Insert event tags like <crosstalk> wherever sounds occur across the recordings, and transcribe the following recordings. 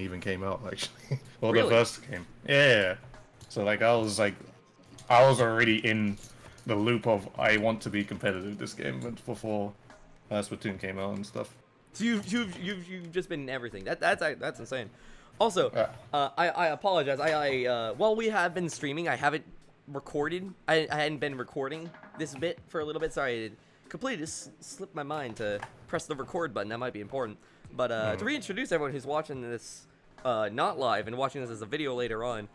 even came out, actually. <laughs> well, Really? the first game. Yeah. So like I was like, I was already in the loop of I want to be competitive this game but before uh, Splatoon came out and stuff. So you've you've you've, you've just been in everything. That that's that's insane. Also, uh, I I apologize. I I uh, while we have been streaming, I haven't recorded. I I hadn't been recording this bit for a little bit. Sorry, it completely just slipped my mind to press the record button. That might be important. But uh, to reintroduce everyone who's watching this uh, not live and watching this as a video later on,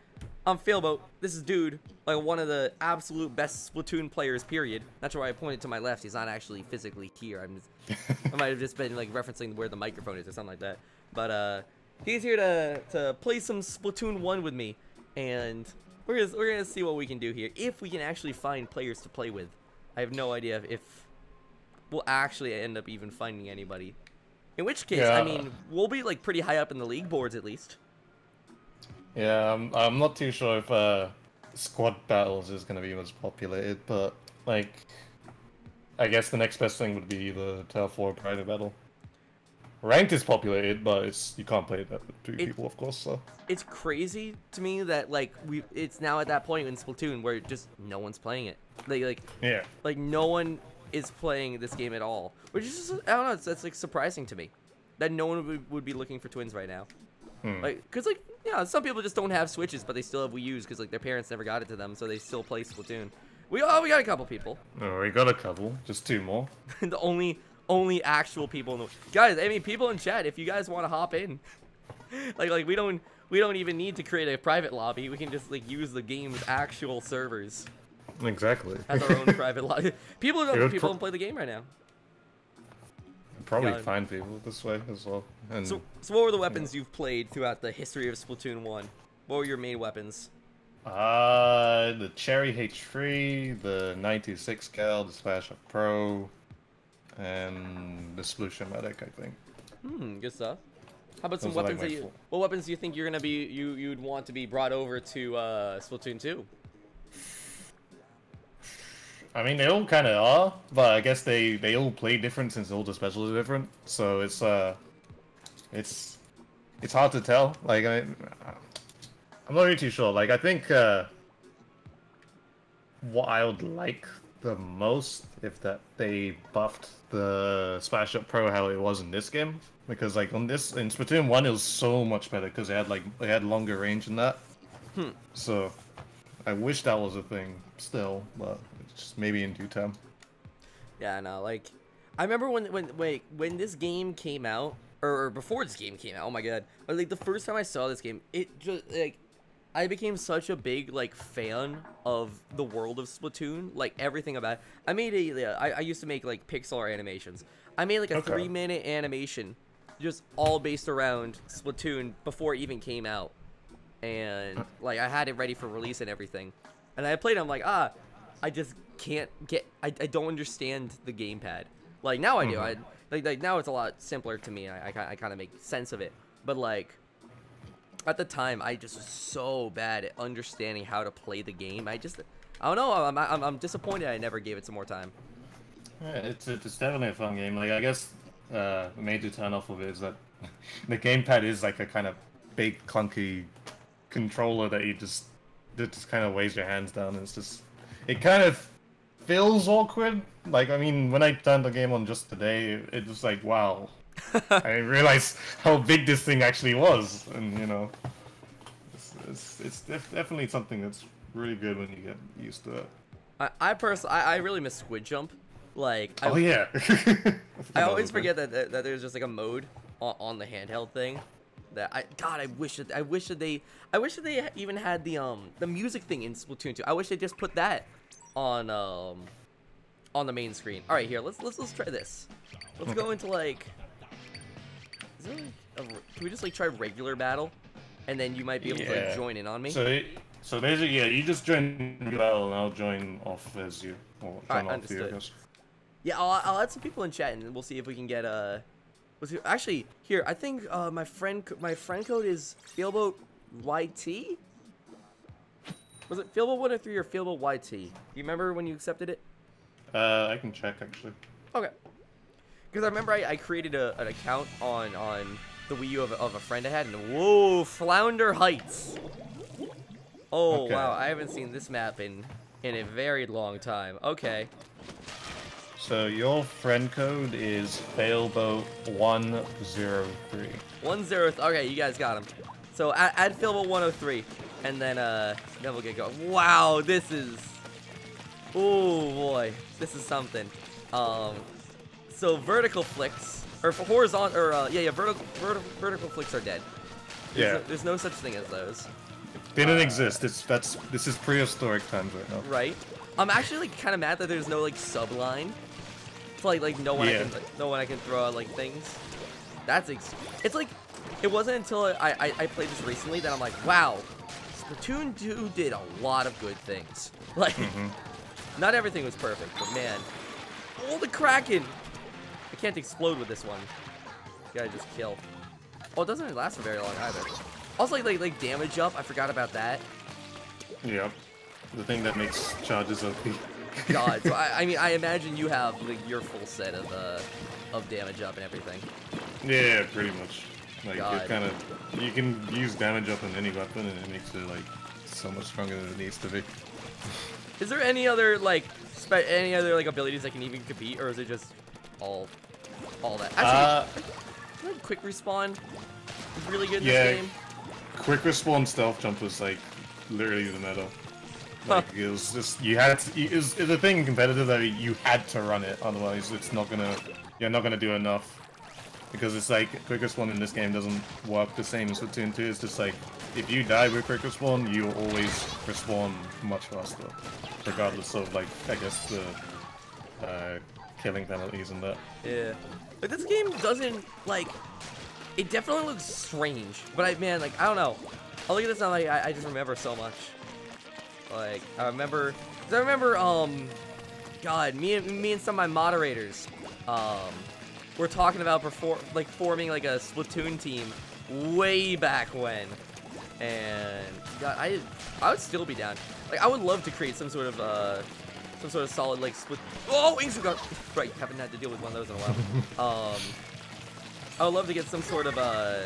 I'm Failboat. This is Dude, like one of the absolute best Splatoon players. Period. That's why I pointed to my left. He's not actually physically here. I'm just, <laughs> I might have just been like referencing where the microphone is or something like that. But uh, he's here to to play some Splatoon one with me, and we're gonna we're gonna see what we can do here. If we can actually find players to play with, I have no idea if we'll actually end up even finding anybody. In which case, I mean, we'll be like pretty high up in the league boards at least. Yeah, I'm, I'm not too sure if uh, squad battles is going to be as populated, but like, I guess the next best thing would be the Tower 4 private battle. Ranked is populated, but it's you can't play that with two It- people, of course. So it's crazy to me that like we it's now at that point in Splatoon where just no one's playing it. Like like yeah, like no one is playing this game at all, which is just I don't know. It's, that's like surprising to me that no one would, would be looking for twins right now. Hmm. Like, cause like yeah, some people just don't have Switches, but they still have Wii U's because like their parents never got it to them, so they still play Splatoon. We oh we got a couple people. oh, we got a couple, just two more. <laughs> the only only actual people in the guys. I mean, people in chat. If you guys want to hop in, <laughs> like like we don't we don't even need to create a private lobby. We can just like use the game's actual servers <laughs> Exactly. as our own private lobby. <laughs> People It don't people pro- don't play the game right now. Probably Yeah. find people this way as well. And So so what were the weapons you've played throughout the history of Splatoon one? What were your main weapons? uh, the Cherry H3, the 96 Gal, the Splattershot Pro, and the Sloshing Machine, I think. Hmm, good stuff. How about some Those are, like, weapons that you? What weapons do you think you're gonna be you you'd want to be brought over to uh, Splatoon two? I mean, they all kind of are, but I guess they they all play different since all the specials are different. So it's uh, it's it's hard to tell. Like I, I'm not really too sure. Like I think uh, what I would like the most if that they buffed the Splattershot Pro how it was in this game because like on this in Splatoon one it was so much better because they had like they had longer range than that. Hmm. So I wish that was a thing still, but just maybe in due time. Yeah, no, like I remember when when wait when this game came out or, or before this game came out. Oh my god! But, like the first time I saw this game, it just like I became such a big like fan of the world of Splatoon, like everything about. It. I made a I, I used to make like pixel art animations. I made like a Okay. three minute animation, just all based around Splatoon before it even came out, and like I had it ready for release and everything, and I played. it, I'm like ah, I just can't get. I, I don't understand the gamepad. Like now I do. Mhm. I like like now it's a lot simpler to me. I I, I kind of make sense of it. But like at the time, I just was so bad at understanding how to play the game. I just I don't know. I'm I'm, I'm disappointed. I never gave it some more time. Yeah, it's it's definitely a fun game. Like I guess uh, the major turn off of it is that <laughs> the gamepad is like a kind of big clunky controller that you just that just kind of weighs your hands down. And it's just it kind of feels awkward. Like I mean, when I turned the game on just today, it, was like wow. <laughs> I didn't how big this thing actually was, and you know, it's it's, it's def- definitely something that's really good when you get used to it. I I personally I, I really miss Squid Jump. Like I, Oh yeah. <laughs> I always forget that, that that there's just like a mode on, on the handheld thing. That I God I wish that I wish that they I wish that they even had the um the music thing in Splatoon 2. I wish they just put that on um on the main screen. All right, here let's let's let's try this. Let's go into like. Like a, can we just like try regular battle, and then you might be able to like, join in on me? So, so basically, yeah, you just join battle, and I'll join off as you. Or Alright, join off you, Yeah, I'll, I'll add some people in chat and we'll see if we can get uh, we'll see. Actually, here I think uh, my friend my friend code is Failboat YT. Was it Failboat one or three or Failboat YT? Do you remember when you accepted it? Uh, I can check actually. Okay. Because I remember I, I created a, an account on on the Wii U of, a- of a friend I had, and whoa, Flounder Heights. Oh Okay. wow, I haven't seen this map in in a very long time. Okay, So your friend code is failboat103. 103. Okay, you guys got him. So add, add Failboat 103, and then uh, then we'll get going. Wow, this is. Oh boy, this is something. Um, so vertical flicks or horizontal or uh, yeah yeah vertical vertical vertical flicks are dead. There's Yeah. no, there's no such thing as those. They didn't exist. It's that's this is prehistoric times right now. right? I'm actually like kind of mad that there's no like subline. It's like like no one I can like, no one I can throw out like things. That's ex- it's like it wasn't until I, I I played this recently that I'm like wow, Splatoon 2 did a lot of good things. <laughs> Like Mhm. not everything was perfect, but man, oh the Kraken! I can't explode with this one. Gotta just kill. Oh, it doesn't last for very long either. Also, like, like, like damage up. I forgot about that. Yep. The thing that makes charges OP. <laughs> God, so I, I mean, I imagine you have like your full set of uh, of damage up and everything. Yeah, pretty much. Like God. it kind of you can use damage up on any weapon and it makes it like so much stronger than it needs to be. <laughs> Is there any other like any other like abilities that can even compete, or is it just all all that? Actually, Uh, quick respawn is really good in Yeah. this game. quick respawn stealth jump was like literally the meta. Like it was just you had to, it was, it's a thing in competitive that you had to run it, otherwise it's not gonna you're not gonna do enough. Because it's like quickest one in this game doesn't work the same as Splatoon 2. It's just like if you die with quick respawn, you always respawn much faster, regardless of like I guess the uh, killing penalties and that. Yeah, but this game doesn't like. It definitely looks strange, but I man, like I don't know. I look at this and like I, I just remember so much. Like I remember, I remember um, God, me and me and some of my moderators, um, were talking about before like forming like a Splatoon team way back when, and God, I I would still be down. Like I would love to create some sort of uh, some sort of solid like split. Oh, Wings <laughs> got right. Haven't had to deal with one of those in a while. <laughs> um, I would love to get some sort of uh,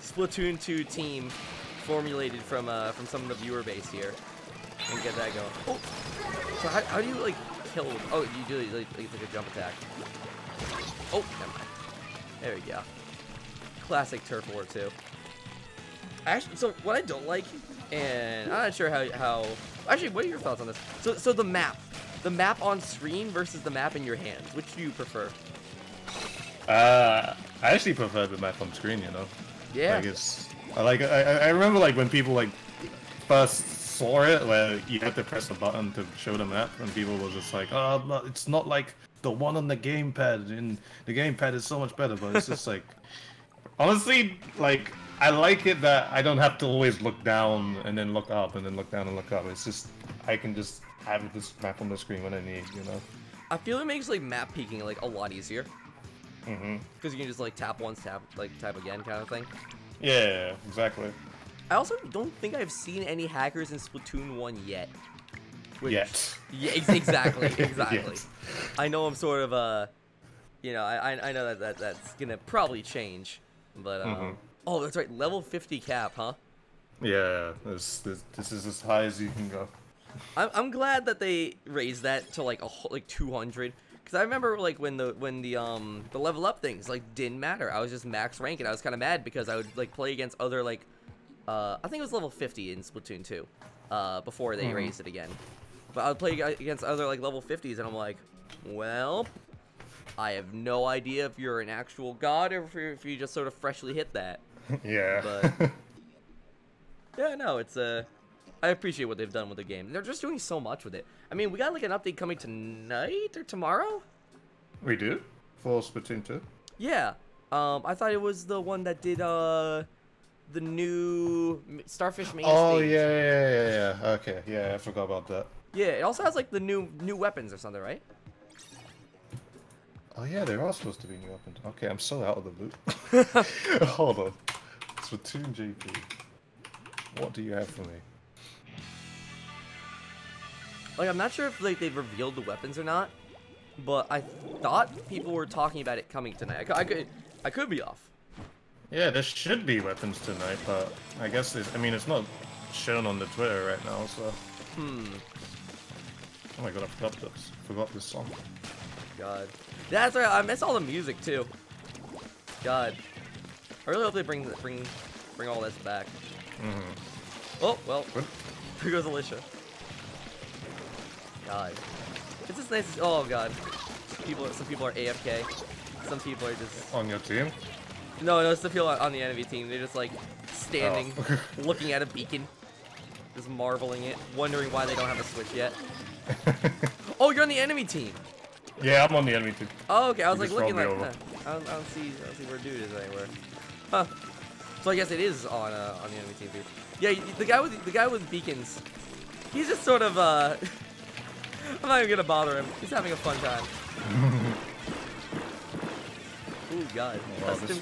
Splatoon 2 team formulated from uh, from some of the viewer base here and get that going. Oh, so how, how do you like kill? Oh, you do like, like, like a jump attack. Oh, never mind. There we go. Classic Turf War 2. Actually, so what I don't like, and I'm not sure how how. Actually, what are your thoughts on this? So so the map, the map on screen versus the map in your hands. Which do you prefer? Uh, I actually prefer the map on screen, you know. Yeah. Like it's, I like I, I remember like when people like first saw it, where you had to press a button to show the map, and people were just like, "Oh, no, it's not like the one on the gamepad, and the gamepad is so much better." But it's just like, <laughs> honestly, like I like it that I don't have to always look down and then look up and then look down and look up. It's just I can just have this map on the screen when I need, you know. I feel it makes like map peeking like a lot easier Mm-hmm. because you can just like tap once, tap like tap again kind of thing. Yeah, exactly. I also don't think I've seen any hackers in Splatoon 1 yet. Which- Yet. Yeah, exactly, <laughs> exactly. I know I'm sort of uh, you know, I I, know that, that that's gonna probably change, but um, Mhm. oh that's right, level 50 cap, huh? Yeah, this, this this is as high as you can go. <laughs> I'm, I'm glad that they raised that to like a whole, like 200 because I remember like when the when the um the level up things like didn't matter. I was just max rank and I was kind of mad because I would like play against other like uh I think it was level 50 in Splatoon 2 uh before they Mhm. raised it again. But I would play against other like level 50s and I'm like, well, I have no idea if you're an actual god or if, you're, if you just sort of freshly hit that. <laughs> yeah. But- <laughs> Yeah, no, it's uh I appreciate what they've done with the game. They're just doing so much with it. I mean, we got like an update coming tonight or tomorrow? we do for Splatoon 2. Yeah. Um I thought it was the one that did uh the new Starfish main Oh yeah, yeah, yeah, yeah. Okay, yeah, I forgot about that. Yeah, it also has like the new new weapons or something, right? Oh yeah, there are all supposed to be new weapons. Okay, I'm so out of the loop. <laughs> <laughs> Hold on. Splatoon GP. What do you have for me? Like I'm not sure if like they've revealed the weapons or not, but I thought people were talking about it coming tonight. I, I could I could be off. Yeah, there should be weapons tonight, but I guess it's, I mean it's not shown on the Twitter right now, so. Hmm. Oh my god, I forgot this. Forgot this song. God. That's right. I miss all the music too. God. I really hope they bring bring bring all this back. Mm-hmm. Oh well. What? <laughs> Here goes Alicia. God. It's just nice. Oh God. People. Some people are AFK. Some people are just. On your team? No, no. Some people on the enemy team. They're just like standing, Oh. <laughs> looking at a beacon, just marveling it, wondering why they don't have a switch yet. <laughs> Oh, you're on the enemy team. yeah, I'm on the enemy team. Oh, okay. I was You like looking like, huh, I, don't, I don't see, I don't see where dude is anywhere. Huh. So I guess it is on uh, on the enemy team. Too. Yeah, the guy with the guy with beacons. He's just sort of uh. <laughs> I'm not even gonna bother him. He's having a fun time. <laughs> Oh God. Wow, Custom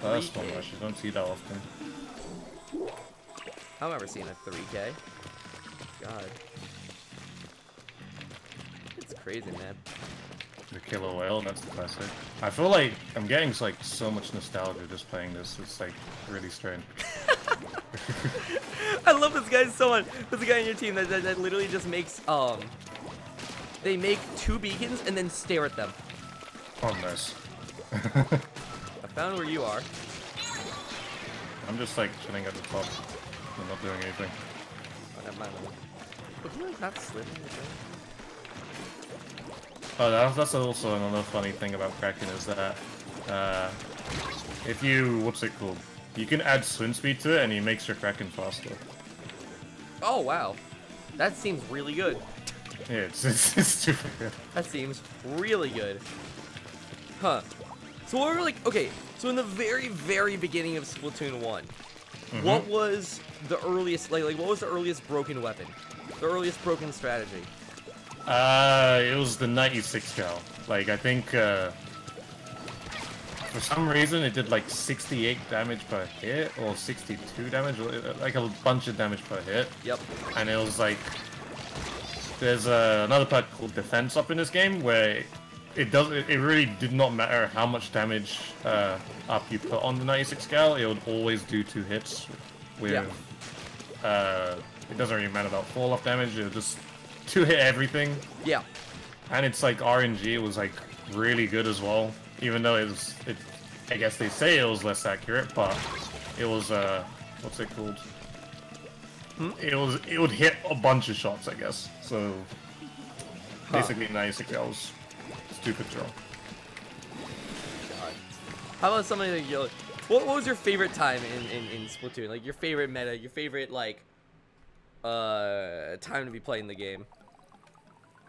first one 3K. don't see that often. I've never seen a 3K. God. It's crazy, man. The Killer Wail, that's the classic. I feel like I'm getting like so much nostalgia just playing this. It's like really strange. <laughs> I love this guy so much. There's a guy on your team that, that, that literally just makes um. They make two beacons and then stare at them. On this. I found where you are. I'm just like chilling at the top. I'm not doing anything. Oh, never mind. But he like not slipping. Oh, that's, that's also another funny thing about Kraken is that uh, if you what's it called? You can add swim speed to it, and it makes your Kraken faster. Oh wow, that seems really good. Yeah, it's <laughs> it's, it's super good. That seems really good. Huh. So what were like okay, so in the very, very beginning of Splatoon one what was the earliest like like what was the earliest broken weapon? The earliest broken strategy? Uh, it was the 96 Gal. Like I think uh, for some reason it did like 68 damage per hit or 62 damage, uh, like a bunch of damage per hit. Yep. and it was like there's uh, another part called defense up in this game where it does it really did not matter how much damage uh, up you put on the 96 Gal it would always do two hits with Yeah. uh, it doesn't really matter about fall off damage it just two hit everything Yeah. and it's like RNG was like really good as well even though it was it I guess they say it was less accurate but it was uh what's it called it was it would hit a bunch of shots I guess so Huh. basically 96 was stupid draw God. How about something like what, what was your favorite time in, in, in Splatoon? Like your favorite meta, your favorite like uh time to be playing the game.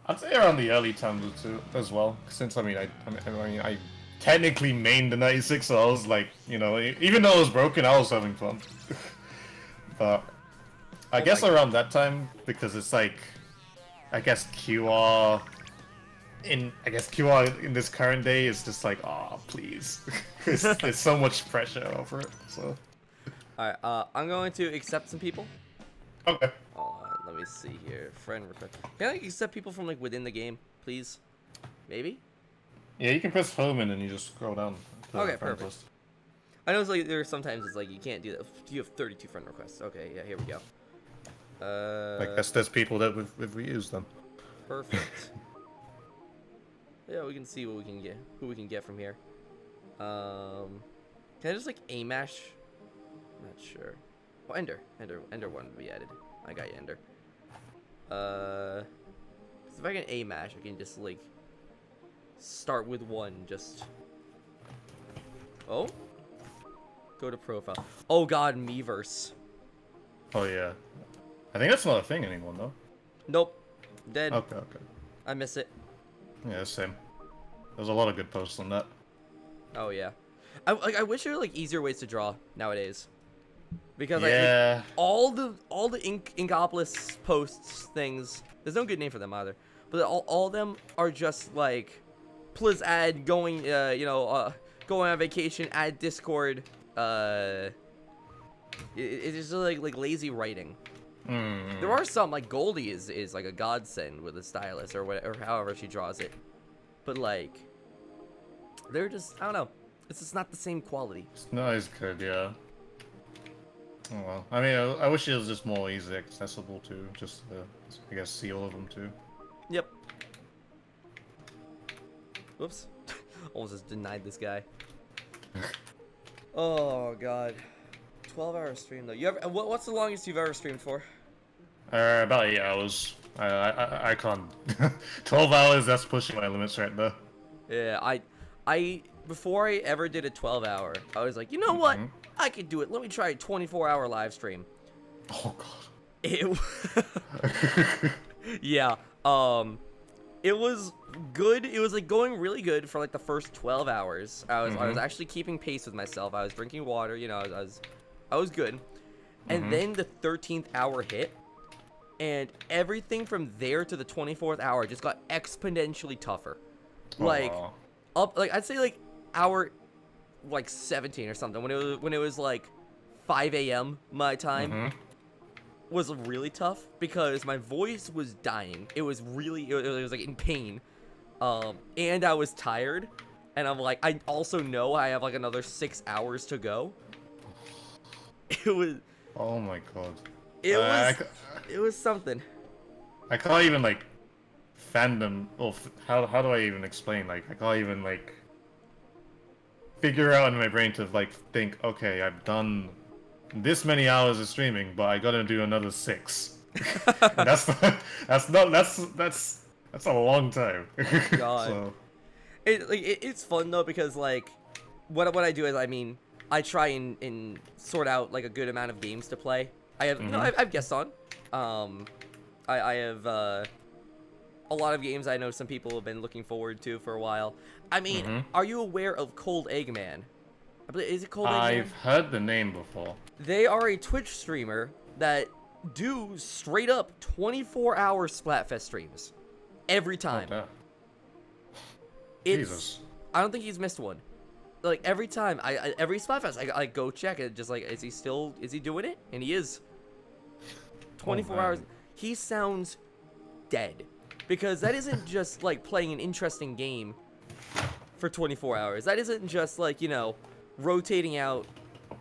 I'd say around the early times too as well since I mean I I mean, I, technically mained the 96 so I was like you know even though it was broken I was having fun <laughs> but I Oh guess around that time because it's like I guess QR in I guess QR in this current day is just like oh please, <laughs> there's <laughs> so much pressure over it so Alright, uh I'm going to accept some people. Okay Uh, let me see here. Friend request. Can I accept people from like within the game, please? Maybe? yeah you can press home and then you just scroll down Okay, perfect. list. I know it's like there's sometimes it's like you can't do that. You have 32 friend requests. Okay, yeah, here we go. Uh, I guess there's people that we've, we've reused them Perfect. <laughs> yeah, we can see what we can get, who we can get from here. Um, can I just like aim mash? Not sure. Oh, Ender, Ender, Ender one to be added. I got you, Ender. Uh, if I can A-mash, I can just like start with one. Just oh, go to profile. Oh God, Miiverse. Oh yeah. I think that's not a thing anymore, though. Nope, dead. Okay, okay. I miss it. Yeah, same. There's a lot of good posts on that. Oh yeah, I like. I wish there were like easier ways to draw nowadays, because like, like, all the all the Ink Inkopolis posts things. There's no good name for them either, but all all of them are just like, please add going. Uh, you know, uh, going on vacation. Add Discord. Uh, it, it's just like like lazy writing. Mm. There are some like Goldie is is like a godsend with a stylus or whatever, or however she draws it, but like they're just I don't know. It's just not the same quality. It's not as good, yeah. Oh well. I mean, I, I wish it was just more easily accessible too. Just to, I guess, see all of them too. Yep. Whoops. <laughs> Almost just denied this guy. <laughs> oh god. 12 hour stream though. You ever what, what's the longest you've ever streamed for? Uh, about eight hours. I I, I, I can't. <laughs> Twelve hours. That's pushing my limits right there. Yeah, I I before I ever did a 12 hour, I was like, "You know what? Mhm. I could do it. Let me try a 24 hour live stream." Oh god. It <laughs> Yeah. Um it was good. It was like going really good for like the first 12 hours. I was I was Mhm. actually keeping pace with myself. I was drinking water, you know, I was I was, I was good. And Mhm. then the 13th hour hit and everything from there to the 24th hour just got exponentially tougher. Like up like I'd say like hour like 17 or something when it was when it was like 5 a.m. my time Mhm. was really tough because my voice was dying. It was really it was, it was like in pain. Um and I was tired and I'm like I also know I have like another 6 hours to go. <laughs> It was Oh my god. it Uh, was ca- it was something. I can't even like fandom or f- how how do I even explain like I can't even like figure out in my brain to like think okay I've done this many hours of streaming but I gotta do another six. <laughs> <laughs> That's that's not that's that's that's a long time. <laughs> God. so, It, like, it, it's fun though because like what what I do is I mean I try and, and sort out like a good amount of games to play. I have you know Mhm. I've, I've guests on. Um, I I have uh, a lot of games I know some people have been looking forward to for a while. I mean, Mhm. are you aware of Cold Eggman? I believe is it Cold Eggman? I've heard the name before. They are a Twitch streamer that do straight up 24 hour Splatfest streams every time. Oh. <laughs> It's- Jesus. I don't think he's missed one. Like every time, I, I every Splatfest, I, I go check it. Just like, is he still? Is he doing it? And he is. <laughs> Twenty four hours. He sounds dead, because that isn't just like playing an interesting game for twenty four hours. That isn't just like you know, rotating out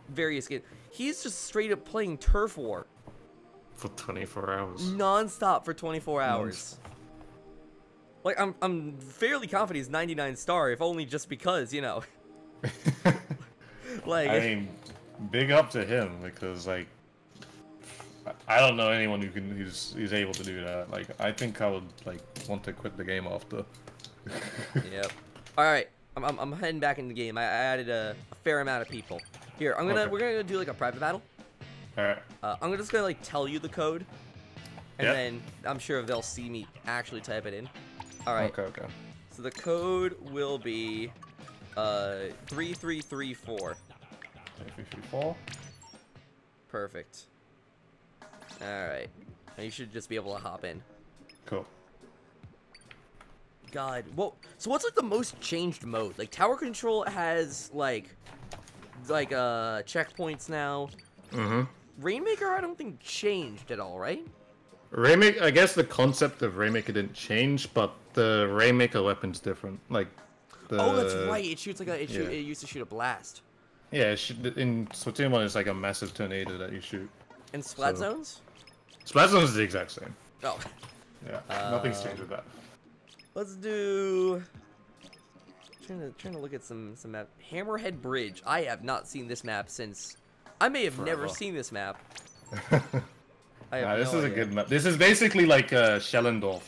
various games. He's just straight up playing turf war For 24 hours. nonstop for 24 hours. Like I'm I'm fairly confident he's 99 star, if only just because, you know. <laughs> like I mean, big up to him because like I- don't know anyone who can who's who's able to do that. Like I think I would like want to quit the game after. <laughs> Yep. Alright, I'm, I'm, I'm heading back in the game. I, added a, a fair amount of people. Here, I'm gonna Okay. we're gonna do like a private battle. Alright. Uh, I'm just gonna like tell you the code. And Yep. then I'm sure they'll see me actually type it in. Alright. Okay, okay. So the code will be uh 3334. Three, three, four. Perfect. Alright. And you should just be able to hop in. Cool. God, well, so what's like the most changed mode? Like tower control has like, like uh checkpoints now. Mm-hmm. Rainmaker, I don't think changed at all, right? Rainmaker, I guess the concept of Rainmaker didn't change, but the Rainmaker weapon's different. Like the oh, that's right. It shoots like a. It, shoot, yeah. it used to shoot a blast. Yeah, it should, in Splatoon 1 it's like a massive tornado that you shoot. In splat So- zones. Splat Zone is the exact same. Oh, Yeah, nothing's Uh, changed with that. let's do. Trying to trying to look at some some map. Hammerhead Bridge. I have not seen this map since. I may have never seen this map. <laughs> I have Nah, this no is a good map. This is basically like uh, Shellendorf,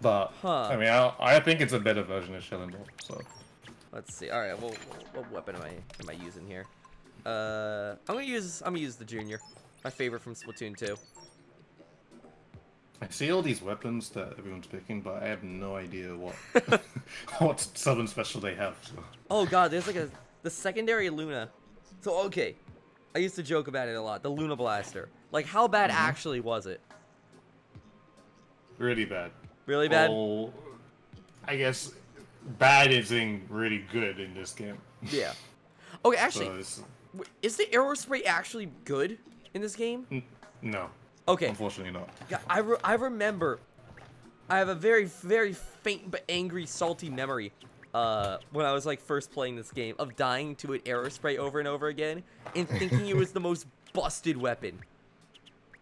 but Huh. I mean, I, I think it's a better version of Shellendorf. So Let's see. All right. Well, what weapon am I am I using here? Uh, I'm gonna use I'm gonna use the junior, my favorite from Splatoon 2. I see all these weapons that everyone's picking, but I have no idea what <laughs> what southern special they have. So. Oh God, there's like a the secondary Luna. So okay, I used to joke about it a lot. The Luna Blaster. Like, how bad Mm-hmm. actually was it? Really bad. Really bad? Oh, I guess bad is in really good in this game. Yeah. Okay, <laughs> actually, So is the Aerospray actually good in this game? n- no, Okay. unfortunately not. Yeah, I, re- I remember. I have a very very faint but angry salty memory uh, when I was like first playing this game of dying to an Aerospray over and over again and thinking it was the most busted weapon.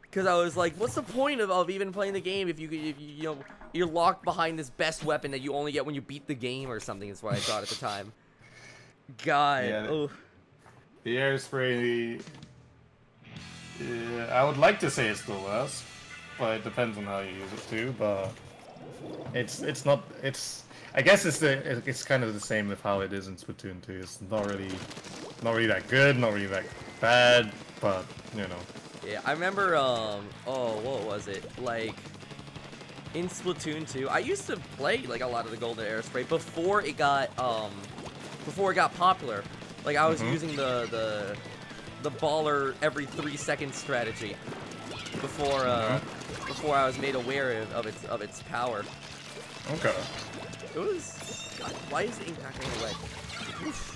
Because I was like, what's the point of, of even playing the game if you if you, you know, you're locked behind this best weapon that you only get when you beat the game or something is what I thought at the time. God. Yeah, oh. The Aerospray. Yeah, I would like to say it's still worse, but it depends on how you use it too. But it's it's not it's. I guess it's the it's kind of the same with how it is in Splatoon 2. It's not really not really that good, not really that bad, but you know. Yeah, I remember, um, oh, what was it? Like, in Splatoon 2, I used to play, like, a lot of the Golden Aerospray before it got, um, before it got popular. Like, I was Mhm. using the, the, the baller every three seconds strategy before, uh, before I was made aware of, of its, of its power. Okay. It was, God, why is the ink not going away? Oof.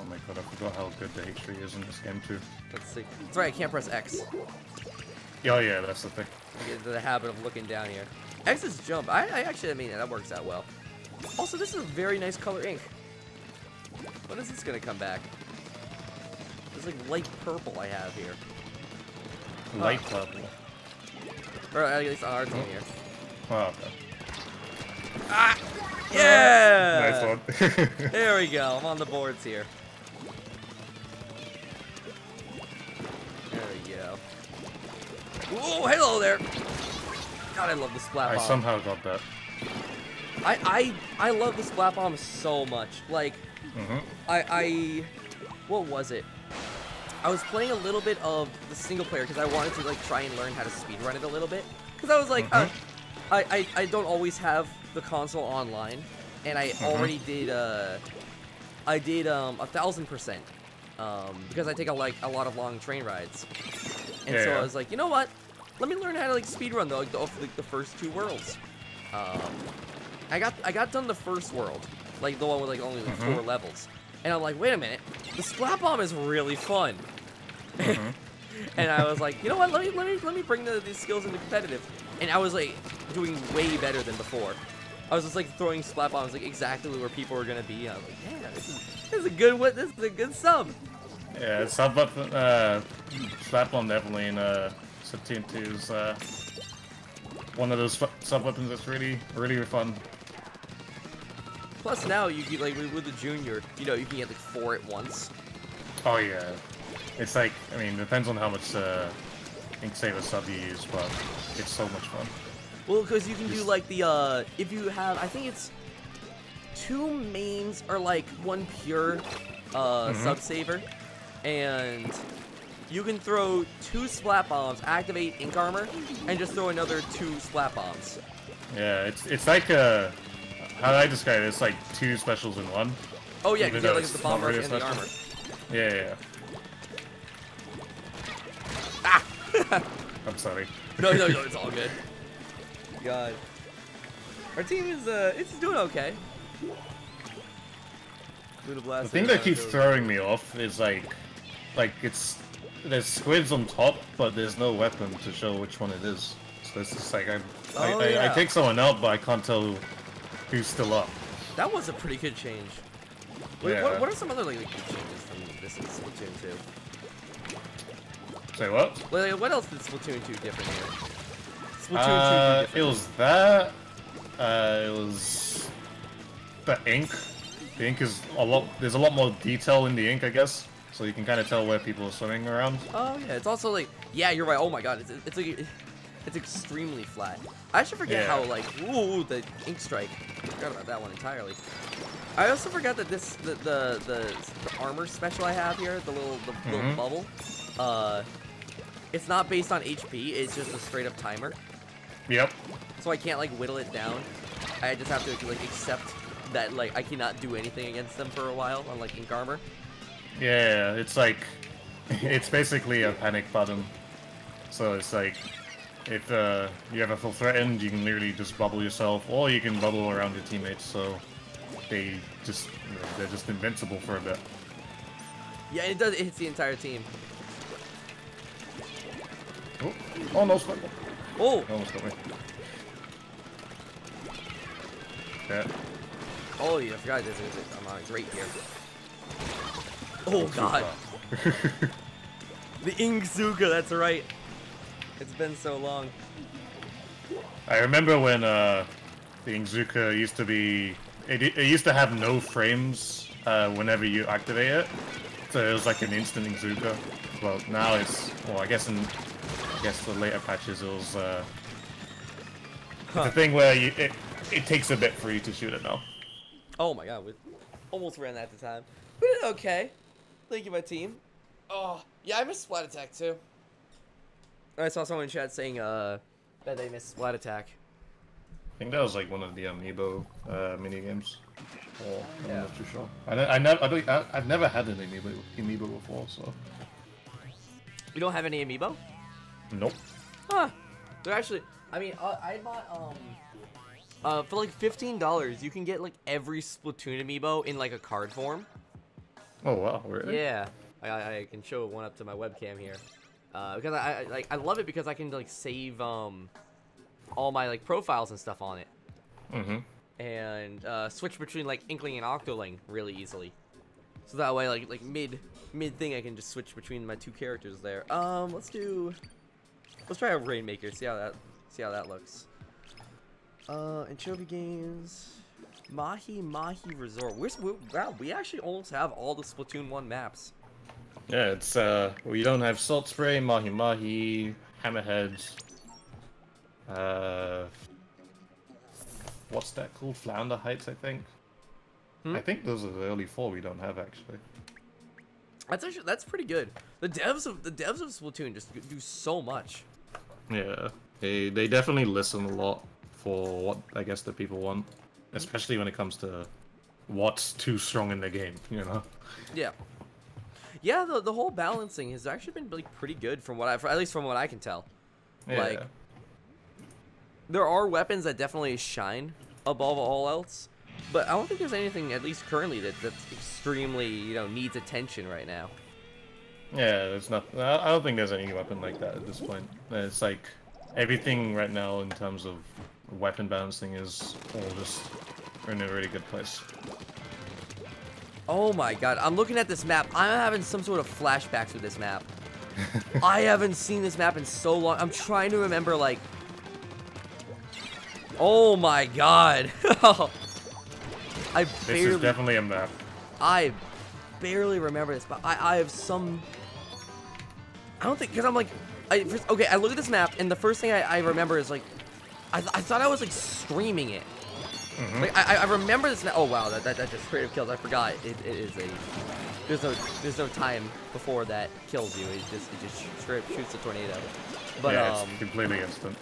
Oh my god, I forgot how good the H3 is in this game too. Let's see. It's right, I can't press X. Oh yeah, that's the thing. I get into the habit of looking down here. X is jump. I, I actually, I mean, that works out well. Also, this is a very nice color ink. When is this gonna come back? It's like light purple I have here. Light purple. Or at least on our team here. Oh, okay. Ah! Yeah! Nice one. <laughs> There we go. I'm on the boards here. There we go. Ooh, hello there. God, I love the splat I somehow got that. I, I I love the splat bomb so much. Like hmm I I what was it? I was playing a little bit of the single player because I wanted to like try and learn how to speedrun it a little bit. Because I was like, uh, I, I I don't always have the console online, and I already did uh I did um a thousand percent um because I take a like a lot of long train rides, and so Yeah. I was like, you know what? Let me learn how to like speedrun the like the, like, the first two worlds. Um, I got I got done the first world, like the one with like only like Mhm. four levels, and I'm like, wait a minute, the splat bomb is really fun. Mhm. <laughs> and I was like, you know what? Let me let me let me bring the, these skills into competitive, and I was like doing way better than before. I was just like throwing splat bombs like exactly where people were gonna be. I was like, yeah, this is this is a good what this is a good sub. Yeah, sub weapon, uh, splat bomb definitely in uh, Splatoon 2 is uh, one of those sub weapons that's really, really fun. Plus now you get like with the junior, you know, you can get like four at once. Oh yeah, it's like I mean, depends on how much uh, ink saver sub you use, but it's so much fun. Well, because you can do like the uh, if you have, I think it's two mains or like one pure uh, Mhm. sub saver, and you can throw two splat bombs, activate ink armor, and just throw another two splat bombs. Yeah, it's it's like uh, how do I describe it? It's like two specials in one. Oh yeah, Even because though like it's the not bomb rush really and the armor. <laughs> Yeah, yeah. Ah! <laughs> I'm sorry. no, no, no, it's all good. <laughs> God, our team is uh, it's doing okay. The thing that keeps throwing me off is like, like it's there's squids on top, but there's no weapon to show which one it is. So it's just like I, I, Oh, I, I yeah. take someone out, but I can't tell who's still up. That was a pretty good change. Wait, Yeah. what, what are some other like good changes from this in Splatoon 2? Say what? Like, what else did Splatoon 2 different here? Splatoon 2 Uh, do it was that. Uh, it was the ink. The ink is a lot. There's a lot more detail in the ink, I guess. So you can kind of tell where people are swimming around. Oh yeah, it's also like yeah, you're right. Oh my god, it's it's like it's extremely flat. I should forget Yeah. how like ooh the ink strike. I forgot about that one entirely. I also forgot that this the the the, the armor special I have here, the little the little Mhm. bubble, uh, it's not based on HP. It's just a straight up timer. Yep. so I can't like whittle it down. I just have to like accept that like I cannot do anything against them for a while on like ink armor. Yeah, it's like <laughs> it's basically a panic button. So it's like if uh, you ever feel threatened, you can literally just bubble yourself, or you can bubble around your teammates. So they just, they're just invincible for a bit. Yeah, it does. It hits the entire team. Okay. Oh yeah, Oh, I forgot this is I'm on great here. Oh god. <laughs> The Inkzooka, that's right. It's been so long. I remember when uh, the Inkzooka used to be. It, it used to have no frames uh, whenever you activate it. So it was like an instant Inkzooka. Well, now it's. Well, I guess in. I guess the later patches it was. Uh, Huh. The thing where you, it, it takes a bit for you to shoot it now. Oh my god, we almost ran that to time. We did okay. Thank you, my team. Oh, yeah, I missed Splat Attack too. I saw someone in chat saying uh that they missed Splat Attack. I think that was like one of the amiibo uh, mini games. Or, I'm Yeah. not too sure. I, I never, I don't, I, I've never had an amiibo, amiibo before, so You don't have any amiibo? nope. Huh. They're actually. I mean, uh, I bought um. Uh, for like fifteen dollars, you can get like every Splatoon amiibo in like a card form. Oh wow, really? Yeah, I, I I can show one up to my webcam here, uh, because I, I like I love it because I can like save um all my like profiles and stuff on it, Mm-hmm. and uh, switch between like Inkling and Octoling really easily. So that way, like like mid mid thing, I can just switch between my two characters there. Um, let's do let's try a Rainmaker. See how that see how that looks. Uh, Ancho-V Games. Mahi Mahi Resort. We're, we wow, we actually almost have all the Splatoon 1 maps. Yeah, it's uh, we don't have Salt Spray, Mahi Mahi, Hammerhead. Uh, what's that called? Flounder Heights, I think. Hmm? I think those are the only four we don't have actually. That's actually that's pretty good. The devs of the devs of Splatoon just do so much. Yeah, they they definitely listen a lot for what I guess the people want, especially when it comes to what's too strong in the game. You know. Yeah. Yeah, the, the whole balancing has actually been like pretty good from what I, at least from what I can tell. Yeah. Like- There are weapons that definitely shine above all else, but I don't think there's anything, at least currently, that that's extremely you know needs attention right now. Yeah, there's nothing. I I don't think there's any weapon like that at this point. It's like everything right now in terms of weapon balancing is all just in a really good place. Oh my god, I'm looking at this map. I'm having some sort of flashbacks with this map. <laughs> I haven't seen this map in so long. I'm trying to remember, like. Oh my god. <laughs> I barely... This is definitely a map. I barely remember this, but I, I have some. I don't think, because I'm like, I, first, okay, I look at this map, and the first thing I, I remember is like, I, th- I thought I was like streaming it. Mhm. Like I, I- I remember this. Ma- oh wow, that, that that just creative kills. I forgot. It, it is a. There's no there's no time before that kills you. It just it just shoots, straight shoots a tornado. But yeah, um, it's completely instant.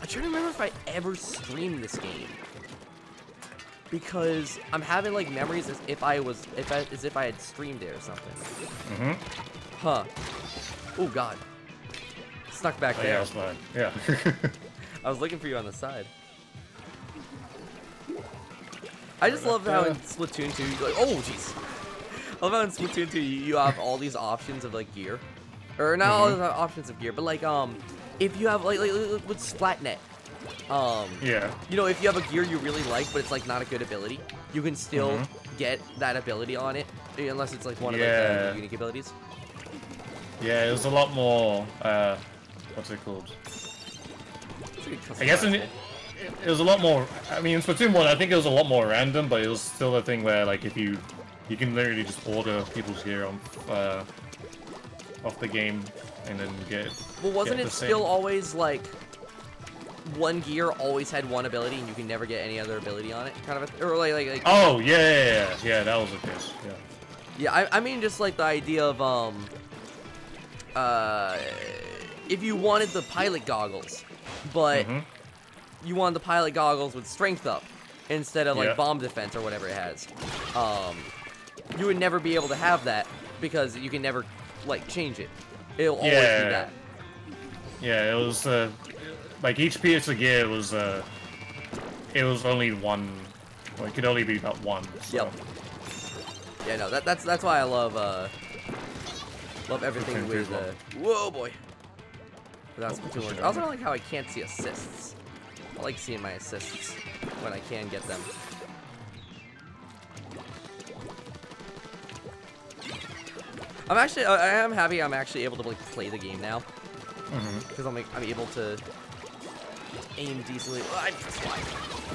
I'm trying to remember if I ever streamed this game. Because I'm having like memories as if I was if I, as if I had streamed it or something. Mm-hmm. Huh. Oh god. Stuck back Oh, there. yeah, it's fine. Yeah. I was looking for you on the side. I just love how in <laughs> Splatoon 2, you're like, oh jeez. I love how in Splatoon 2 you, you have all these options of like gear, or not all Mhm. these options of gear, but like um, if you have like, like with Splatnet, um, yeah. you know if you have a gear you really like, but it's like not a good ability, you can still Mhm. get that ability on it, unless it's like one of Yeah. like, the unique abilities. Yeah, it was a lot more. Uh, what's it called? It's a good I guess in. It, was a lot more. I mean, in Splatoon one, I think it was a lot more random, but it was still a thing where like if you you can literally just order people's gear on uh, off the game and then get. Well, wasn't get it the same- still always like one gear always had one ability and you can never get any other ability on it, kind of, a, or like like, like Oh yeah, yeah, yeah, yeah, that was a case. Yeah. yeah. I, I mean, just like the idea of um, uh, if you wanted the pilot goggles, but Mhm. You wanted the pilot goggles with strength up instead of like Yeah. bomb defense or whatever it has, um, you would never be able to have that because you can never like change it. It'll always Yeah. be that. Yeah, it was uh, like each piece of gear was uh, it was only one. Well, it could only be about one. So. Yep. Yeah, no, that, that's that's why I love uh love everything with uh whoa boy. That's Splatoon one. shit. I also don't like how I can't see assists. I like seeing my assists when I can get them. I'm actually, I am happy I'm actually able to like play the game now. Mm-hmm. Because mm -hmm. I'm, like, I'm able to aim decently. Oh, I.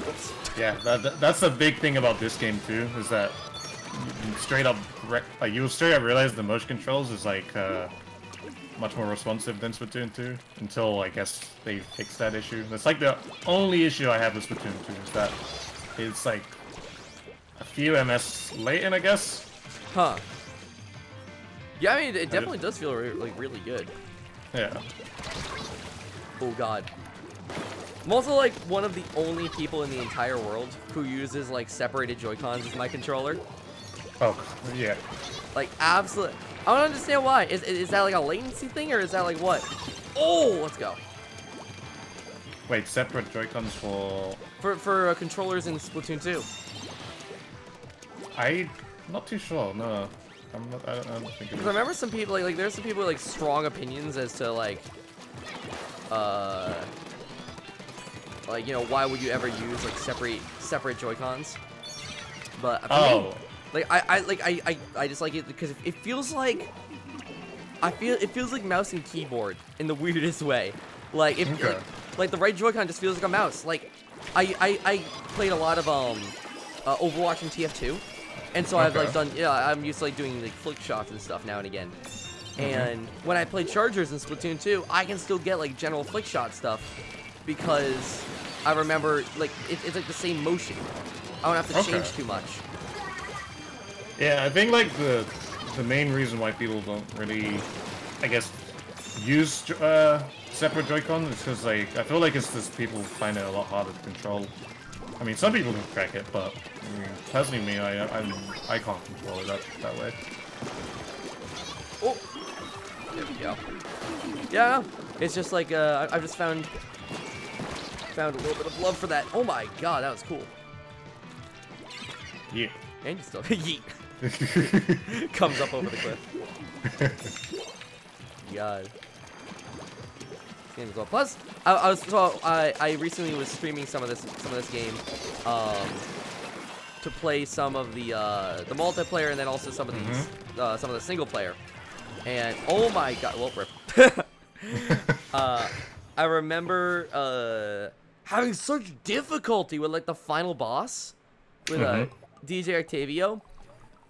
Oops. Yeah, that, that's the big thing about this game too, is that straight up, like you straight up realize the motion controls is like, uh, much more responsive than Splatoon 2 until I guess they fix that issue. That's like the only issue I have with Splatoon 2 is that it's like a few ms late in, I guess. Huh. Yeah, I mean, it definitely does feel re like really good. Yeah. Oh god. I'm also like one of the only people in the entire world who uses like separated Joy-Cons as my controller. Oh, yeah. Like absolute. I don't understand why. Is, is that like a latency thing or is that like what? Oh, let's go. Wait, separate Joy-Cons for... For for uh, controllers in Splatoon 2. I... Not too sure, no. I'm not, I, don't, I don't think it Because. I remember some people like like there's some people with like strong opinions as to like uh like you know why would you ever use like separate separate Joy-Cons? But Oh. Like I, I like I, I I just like it because it feels like I feel it feels like mouse and keyboard in the <laughs> weirdest way. Like if Okay. like, like the right Joy-Con just feels like a mouse. Like I I, I played a lot of um uh, Overwatch and TF2, and so I've like done yeah I'm used to like doing like flick shots and stuff now and again. Mm-hmm. And when I play Chargers in Splatoon 2, I can still get like general flick shot stuff because I remember like it, it's like the same motion. I don't have to Okay. change too much. Yeah, I think like the the main reason why people don't really, I guess, use uh, separate Joy-Con is because like I feel like it's just people find it a lot harder to control. I mean, some people can crack it, but I mean, personally, me, I I'm, I can't control it that that way. Oh, there we go. Yeah, it's just like uh, I- I've just found found a little bit of love for that. Oh my god, that was cool. Yeah. And you still yeet <laughs> <laughs> comes up over the cliff. <laughs> God. Game as well. Plus, I, I was so I I recently was streaming some of this some of this game, um, to play some of the uh the multiplayer and then also some of these uh, some of the single player. And oh my god, well, rip. <laughs> uh, I remember uh having such difficulty with like the final boss with uh, Mhm. DJ Octavio.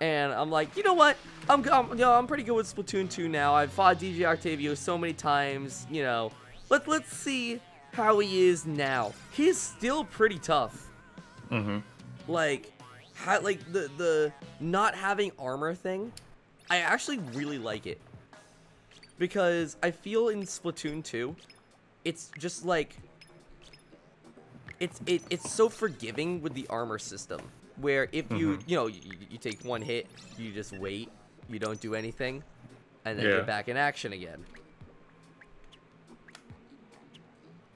And I'm like, you know what? I'm, I'm, you know, I'm pretty good with Splatoon 2 now. I've fought DJ Octavio so many times. You know, let let's see how he is now. He's still pretty tough. mm-hmm. Like, ha- like the the not having armor thing. I actually really like it because I feel in Splatoon 2, it's just like it's it, it's so forgiving with the armor system where if you Mhm. you know you, you take one hit you just wait you don't do anything and then Yeah. you're back in action again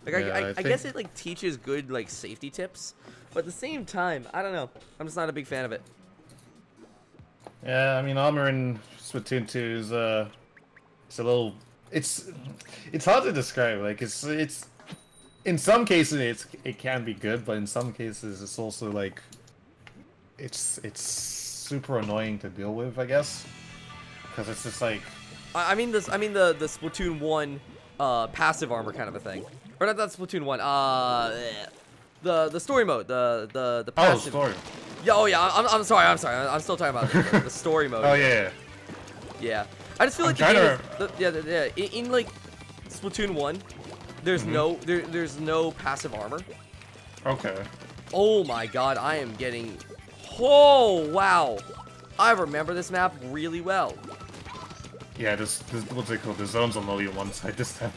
like I, Yeah, I, I I guess it like teaches good like safety tips but at the same time i don't know i'm just not a big fan of it Yeah, I mean, armor in Splatoon 2 is uh, it's a little, it's, it's hard to describe. Like, it's, it's, in some cases it's it can be good, but in some cases it's also like, it's it's super annoying to deal with, I guess, because it's just like, I I mean this. I mean the the Splatoon one, uh, passive armor kind of a thing, or not that Splatoon one. Uh, the the story mode. The the the oh, passive. story. Yeah. Oh yeah. I'm, I'm sorry. I'm sorry. I'm still talking about the, the story mode. Oh yeah, Yeah. I just feel I'm like the game to- is, the, yeah, the, yeah. In, in like Splatoon one, there's Mhm. no there, there's no passive armor. okay. Oh my god, I am getting. Oh wow, I remember this map really well. Yeah, this, this what's it called? The zones on only on one side this time.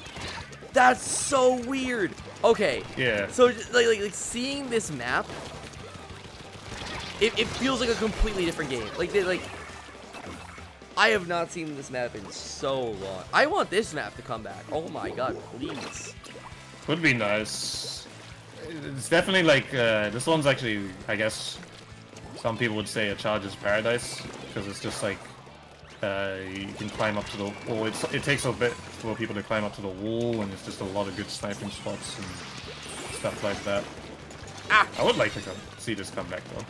That's so weird. Okay, Yeah. So like, like like seeing this map, it, it feels like a completely different game. Like they like. I have not seen this map in so long. I want this map to come back. Oh my god, please. Would be nice. It's definitely like uh, this one's actually, I guess, some people would say a Charger's Paradise because it's just like uh, you can climb up to the. Well, it's, it takes a bit for people to climb up to the wall, and it's just a lot of good sniping spots and stuff like that. Ah! I would like to come, see this come back though.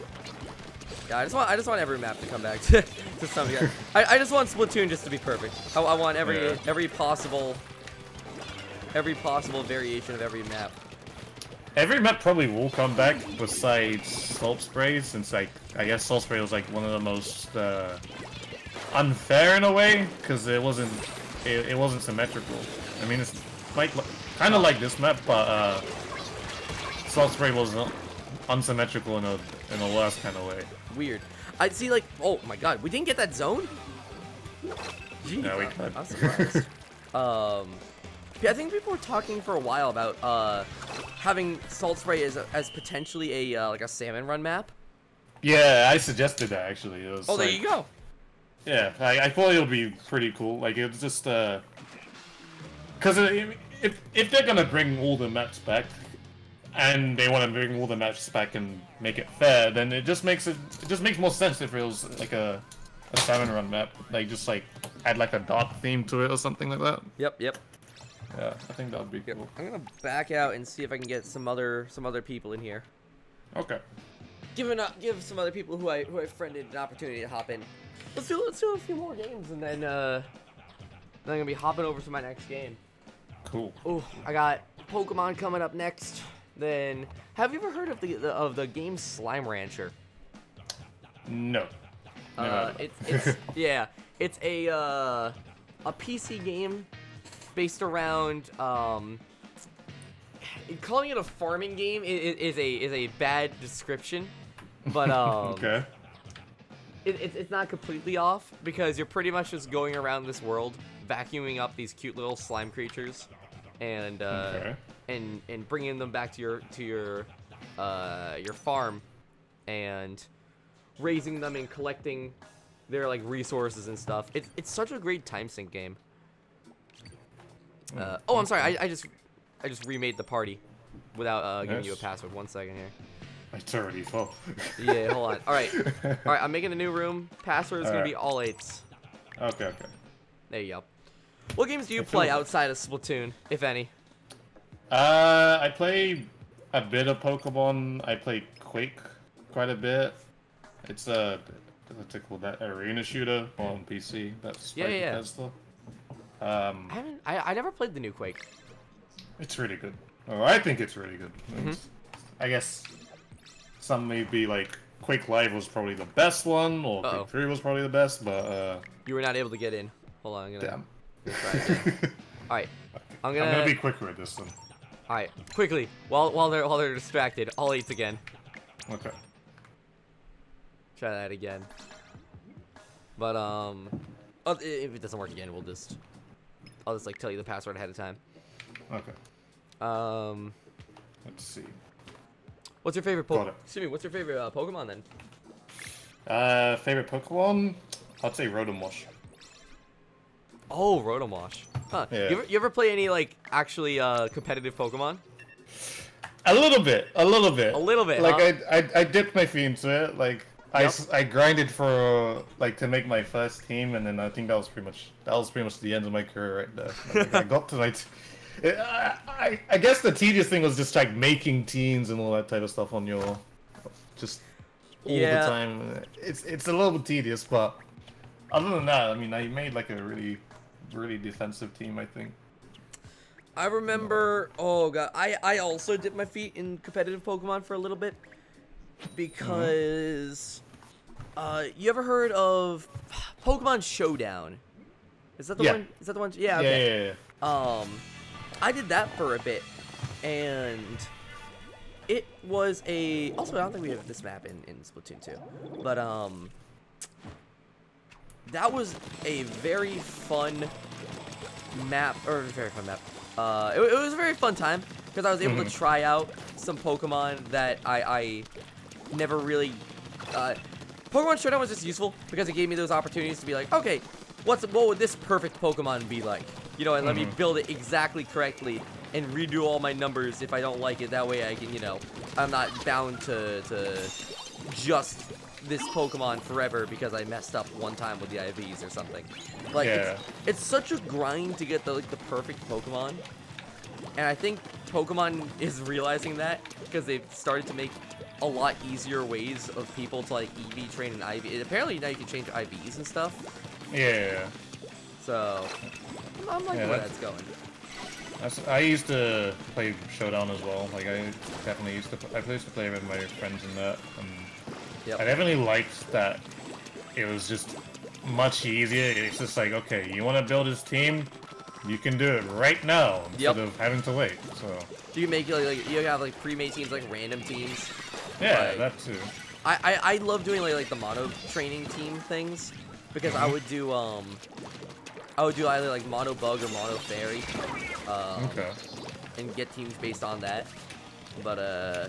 Yeah, I just want I just want every map to come back <laughs> to, to some. <laughs> I, I just want Splatoon just to be perfect. I, I want every Yeah. every possible every possible variation of every map. Every map probably will come back besides Salt Spray, since like I guess Salt Spray was like one of the most uh, unfair in a way, because it wasn't it, it wasn't symmetrical. I mean, it's like kind of like this map, but uh, Salt Spray was unsymmetrical in a in a worse kind of way. Weird. I see like oh my god, we didn't get that zone? Gee, No, we could. I'm surprised. <laughs> um I think people were talking for a while about uh having Salt Spray as, a, as potentially a uh, like a salmon run map. Yeah, I suggested that actually. It was Oh, there you go. Yeah, I, I thought it'll be pretty cool. Like it's just uh, because if if they're gonna bring all the maps back, and they want to bring all the maps back and make it fair, then it just makes it it just makes more sense if it was like a a salmon run map, like just like add like a dark theme to it or something like that. Yep, yep. Yeah, I think that would be Yep. cool. I'm gonna back out and see if I can get some other some other people in here. Okay. Give up, give some other people who I who I friended an opportunity to hop in. Let's do let's do a few more games and then uh, then I'm gonna be hopping over to my next game. Cool. Oh, I got Pokemon coming up next. Then, have you ever heard of the, the of the game Slime Rancher? No. Uh, heard it's it's <laughs> yeah, it's a uh, a PC game based around um. Calling it a farming game i- i- is a is a bad description, but <laughs> um, okay. it, it, it's not completely off because you're pretty much just going around this world vacuuming up these cute little slime creatures and uh, Okay. and and bringing them back to your to your uh, your farm and raising them and collecting their like resources and stuff. It's it's such a great time sink game. Uh, oh, I'm sorry. I, I just I just remade the party without uh, giving you a password. One second here. It's already full. <laughs> Yeah, hold on. All right, <laughs> all right. I'm making a new room. Password is gonna be all eights. Okay. Okay. There you go. What games do you play outside of Splatoon, if any? Uh, I play a bit of Pokemon. I play Quake quite a bit. It's a what's it called? That arena shooter on PC. That's Yeah, yeah, yeah. Bethesda. Um, I haven't. I, I never played the new Quake. it's really good. Oh, I think it's really good. Mm-hmm. I guess some may be like Quake Live was probably the best one, or Uh-oh. Quake Three was probably the best, but uh, You were not able to get in. Hold on. I'm gonna. damn. <laughs> All right. I'm I'm gonna. gonna be quicker at this one. All right. Quickly, while while they're while they're distracted, all eights again. Okay. Try that again. But um, oh, if it doesn't work again, we'll just. I'll just like tell you the password ahead of time. Okay. Um, Let's see. what's your favorite Pokemon? Excuse me. What's your favorite uh, Pokemon then? Uh, favorite Pokemon? I'd say Rotom-Wash. Oh, Rotom-Wash. Huh. Yeah. You, ever, you ever play any like actually uh competitive Pokemon? A little bit, a little bit. A little bit, Like huh? I, I, I dipped my feet into it. Like I, Yep. I grinded for like to make my first team, and then I think that was pretty much that was pretty much the end of my career right there. Like, I got to my. T- I, I, I guess the tedious thing was just like making teams and all that type of stuff on your, just all Yeah. the time. It's it's a little bit tedious, but other than that, I mean, I made like a really, really defensive team. I think. I remember. Oh god, I I also dipped my feet in competitive Pokemon for a little bit because. Uh, you ever heard of Pokemon Showdown? Is that the Yeah. one? Is that the one? Yeah. Yeah, Okay. yeah, yeah. Um, I did that for a bit, and it was a. Also, I don't think we have this map in in Splatoon 2, but um, that was a very fun map or very fun map. Uh, it, it was a very fun time because I was able to try out some Pokemon that I I never really. Uh, Pokemon Showdown was just useful because it gave me those opportunities to be like, okay, what's what would this perfect Pokemon be like? You know, and let me build it exactly correctly and redo all my numbers if I don't like it. That way I can, you know, I'm not bound to to just this Pokemon forever because I messed up one time with the IVs or something. Like Yeah. it's, it's such a grind to get the like the perfect Pokemon. And I think Pokemon is realizing that because they've started to make a lot easier ways of people to like EV train and IV. Apparently now you can change IVs and stuff. Yeah. So I'm liking Yeah, where that's- that's going. That's, I used to play Showdown as well. Like I definitely used to. I used to play with my friends in that. And Yep. I definitely liked that. It was just much easier. It's just like, okay, you want to build this team, you can do it right now instead Yep. of having to wait. So Do You can make like, like you have like pre-made teams like random teams. Yeah, Right. that too. I, I I love doing like like the mono training team things because I Mhm. would do um I would do either like mono bug or mono fairy. Um, Okay. and get teams based on that. But uh,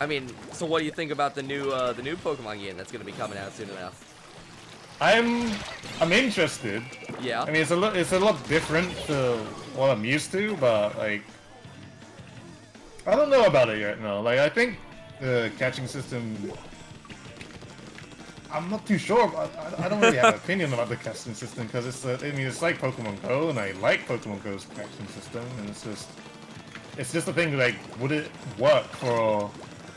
I mean, so what do you think about the new uh, the new Pokemon game that's gonna be coming out soon enough? I'm I'm interested. Yeah. I mean, it's a lot it's a lot different to what I'm used to, but like I don't know about it yet. No, like I think the catching system. I'm not too sure. I, I don't really have an opinion about the catching system because it's. Uh, I mean, it's like Pokemon Go, and I like Pokemon Go's catching system, and it's just. It's just a thing like, would it work for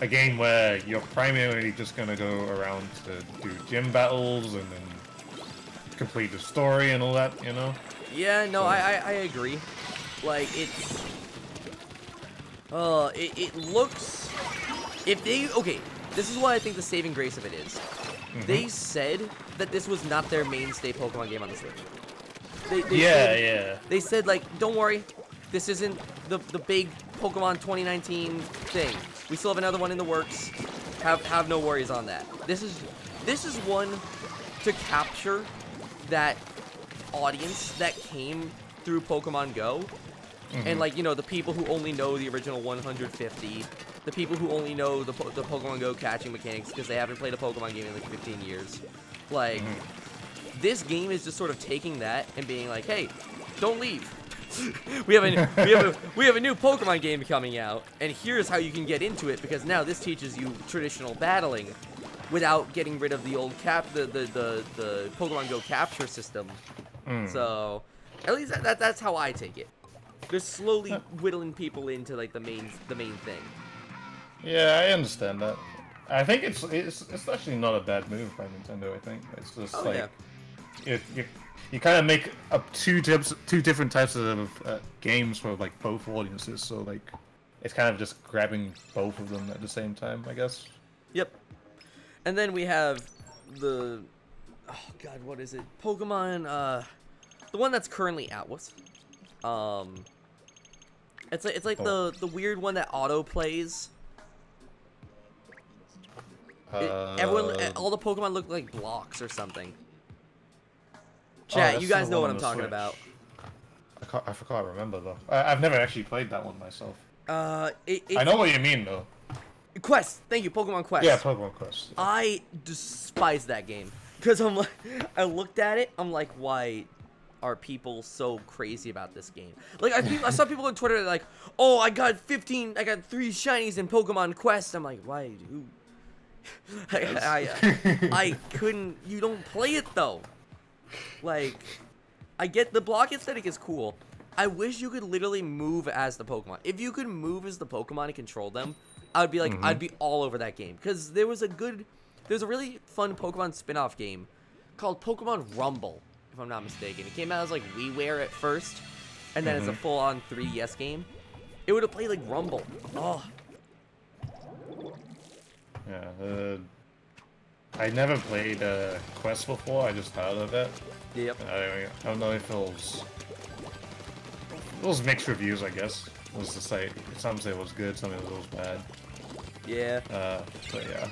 a game where you're primarily just gonna go around to do gym battles and then complete the story and all that, you know? Yeah, no, So- I, I I agree. Like it's, uh, it, it looks. If they okay, this is what I think the saving grace of it is. Mm-hmm. They said that this was not their mainstay Pokemon game on the Switch. They, they Yeah, said, yeah. They said like, don't worry, this isn't the the big Pokemon 2019 thing. We still have another one in the works. Have have no worries on that. This is this is one to capture that audience that came through Pokemon Go. And like, you know, the people who only know the original 150, the people who only know the, po- the Pokemon Go catching mechanics because they haven't played a Pokemon game in like 15 years. Like, this game is just sort of taking that and being like, hey, don't leave. <laughs> we have a we have a <laughs> we have a new Pokemon game coming out, and here's how you can get into it because now this teaches you traditional battling without getting rid of the old cap the the the, the Pokemon Go capture system. Mm. So at least that, that that's how I take it. They're slowly whittling people into like the main the main thing. Yeah, I understand that. I think it's it's it's actually not a bad move by Nintendo. I think it's just Oh, like yeah. it, you you kind of make up two types two different types of uh, games for like both audiences. So like it's kind of just grabbing both of them at the same time, I guess. Yep. And then we have the oh god, what is it? Pokemon uh the one that's currently out. What's um it's like it's like Oh. the the weird one that auto plays. It- everyone Uh, all the Pokemon look like blocks or something. oh, Chat, that's you guys know what I'm talking Switch. about. I can't, I can't remember though. I, I've never actually played that one myself. Uh it, it's I know what you mean though. Quest. Thank you, Pokemon Quest. Yeah, Pokemon Quest. I despise that game because I'm like, <laughs> I looked at it. I'm like, why are people so crazy about this game? Like, I, I saw people on Twitter like, oh, I got 15, I got three shinies in Pokemon Quest. I'm like, why, dude? <laughs> I, I, I couldn't. You don't play it though. Like, I get the block aesthetic is cool. I wish you could literally move as the Pokemon. If you could move as the Pokemon and control them, I'd be like, mm-hmm. I'd be all over that game. Because there was a good, there's a really fun Pokemon spin-off game called Pokemon Rumble, if I'm not mistaken. It came out as like WiiWare at first, and then it's a mm-hmm. full-on 3DS game. It would have played like Rumble. Oh, Yeah. Uh, I never played uh, Quest before. I just heard of it. yep. I, I don't know if it was. It was mixed reviews, I guess. It was just like some say it was good, some say it was bad. Yeah. Uh, but yeah.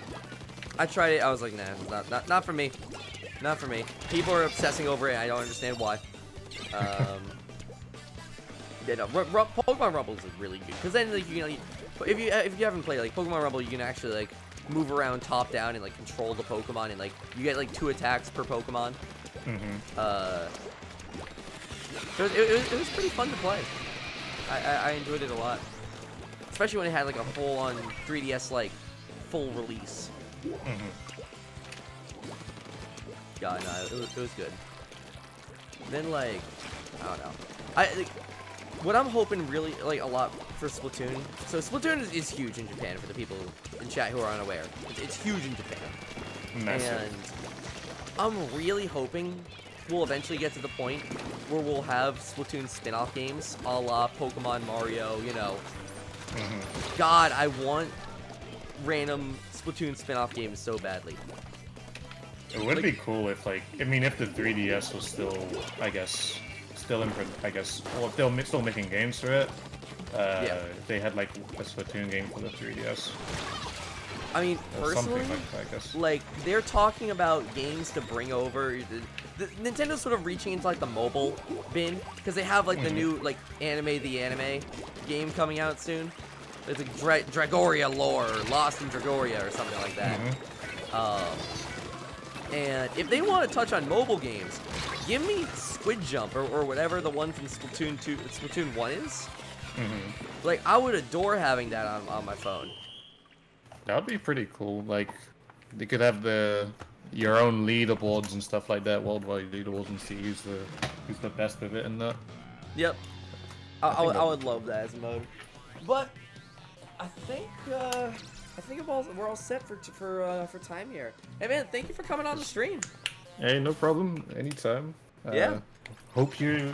I tried it. I was like, nah, not, not, not for me. Not for me. People are obsessing over it. I don't understand why. Um, <laughs> yeah, no, Ru- Ru- Pokemon Rumble is really good because then like you know, if you if you haven't played like Pokemon Rumble, you can actually like move around top down and like control the Pokemon and like you get like two attacks per Pokemon. hmm Uh, it was, it, was, it was pretty fun to play. I, I, I enjoyed it a lot, especially when it had like a full-on 3DS like full release. hmm Yeah, no, it was, it was good. Then like, I don't know. I like, what I'm hoping really like a lot for Splatoon. So Splatoon is, is huge in Japan for the people in chat who are unaware. It's, it's huge in Japan, Massive. and I'm really hoping we'll eventually get to the point where we'll have Splatoon spin-off games, a la Pokemon, Mario. You know, Mhm. God, I want random Splatoon spin-off games so badly. It would Like- be cool if, like, I mean, if the 3DS was still, I guess, still in, I guess, well, if they're still making games for it. Uh, Yeah. they had like a Splatoon game for the 3DS I mean, or personally, like that, I guess. like they're talking about games to bring over the, the nintendo's sort of reaching into like the mobile bin because they have like the Mhm. new like anime the anime game coming out soon it's like Dra- Dragalia lore or lost in Dragalia or something like that Mhm. um, and if they want to touch on mobile games give me squid jump or, or whatever the one from splatoon 2 splatoon 1 is Mhm. like i would adore having that on, on my phone That would be pretty cool. Like, they could have the your own leaderboards and stuff like that, worldwide leaderboards, and see who's the who's the best of it and that. Yep. I, I, think would, I would love that as a mode. But I think uh, I think all, we're all set for for uh, for time here. Hey man, thank you for coming on the stream. Hey, no problem. Anytime. Yeah. Uh, hope you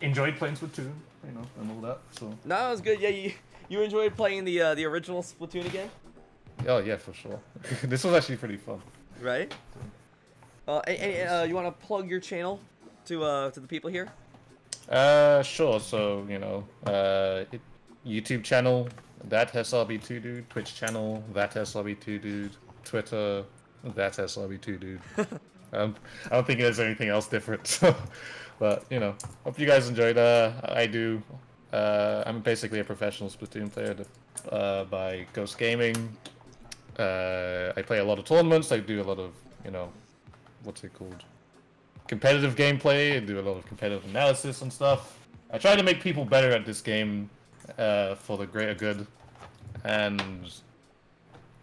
enjoyed playing Splatoon, you know, and all that. So. No, it was good. Yeah, you you enjoyed playing the uh, the original Splatoon again, Oh yeah, for sure. <laughs> this was actually pretty fun. right? Uh, and, and, uh, you want to plug your channel to uh to the people here? Uh, sure. So you know, uh, it, YouTube channel that SRB2 dude, Twitch channel that SRB2 dude, Twitter that SRB2 dude. <laughs> um, I don't think there's anything else different. <laughs> So, but you know, hope you guys enjoyed. Uh, I do. Uh, I'm basically a professional Splatoon player to, uh, by Ghost Gaming. Uh, I play a lot of tournaments. I do a lot of you know, what's it called? competitive gameplay and do a lot of competitive analysis and stuff. I try to make people better at this game uh, for the greater good, and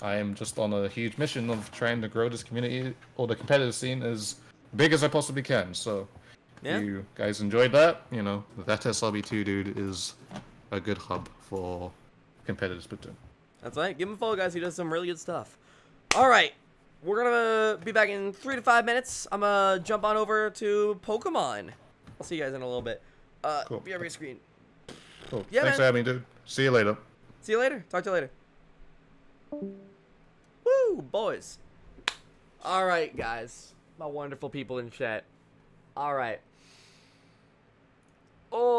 I am just on a huge mission of trying to grow this community or the competitive scene as big as I possibly can. So, Yeah. if you guys enjoyed that, you know, that SRB2 dude is a good hub for competitive Splatoon. That's right. Give him a follow, guys. He does some really good stuff. All right. We're gonna be back in three to five minutes. I'm gonna jump on over to Pokemon. I'll see you guys in a little bit. Uh, Cool. be on your screen. Cool. Yeah, Thanks man. for having me, dude. See you later. See you later. Talk to you later. Woo, boys. All right, guys. My wonderful people in chat. All right. Oh.